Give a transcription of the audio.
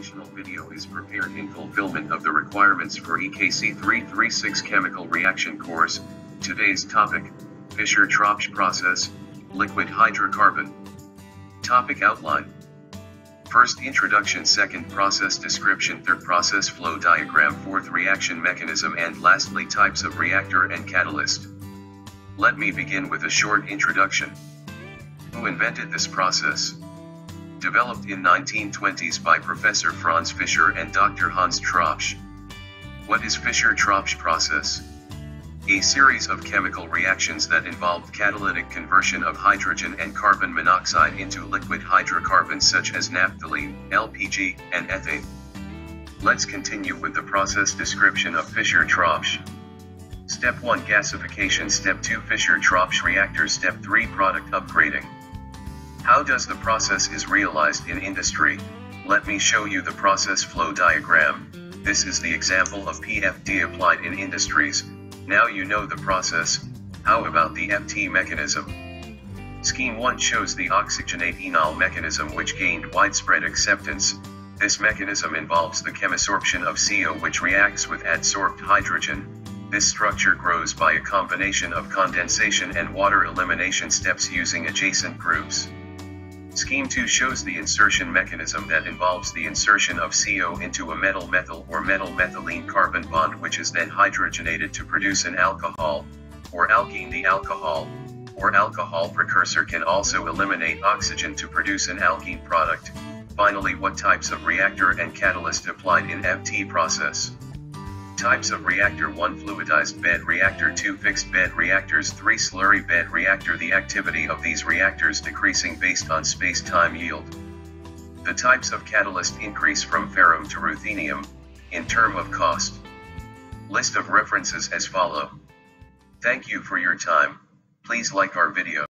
educational video is prepared in fulfillment of the requirements for EKC 336 Chemical Reaction Course. Today's topic, Fischer-Tropsch process, liquid hydrocarbon. Topic outline. First introduction second process description third process flow diagram fourth reaction mechanism and lastly types of reactor and catalyst. Let me begin with a short introduction. Who invented this process? Developed in 1920s by Professor Franz Fischer and Dr. Hans Tropsch. What is Fischer-Tropsch process? A series of chemical reactions that involved catalytic conversion of hydrogen and carbon monoxide into liquid hydrocarbons such as naphthalene, LPG, and ethane. Let's continue with the process description of Fischer-Tropsch. Step 1 Gasification Step 2 Fischer-Tropsch reactor Step 3 Product upgrading how does the process is realized in industry? Let me show you the process flow diagram. This is the example of PFD applied in industries. Now you know the process. How about the FT mechanism? Scheme 1 shows the oxygenate enol mechanism which gained widespread acceptance. This mechanism involves the chemisorption of CO which reacts with adsorbed hydrogen. This structure grows by a combination of condensation and water elimination steps using adjacent groups. Scheme 2 shows the insertion mechanism that involves the insertion of CO into a metal methyl or metal methylene carbon bond which is then hydrogenated to produce an alcohol, or alkene the alcohol, or alcohol precursor can also eliminate oxygen to produce an alkene product. Finally what types of reactor and catalyst applied in FT process. Types of reactor 1 Fluidized bed reactor 2 Fixed bed reactors 3 Slurry bed reactor The activity of these reactors decreasing based on space-time yield. The types of catalyst increase from ferrum to ruthenium, in term of cost. List of references as follow. Thank you for your time, please like our video.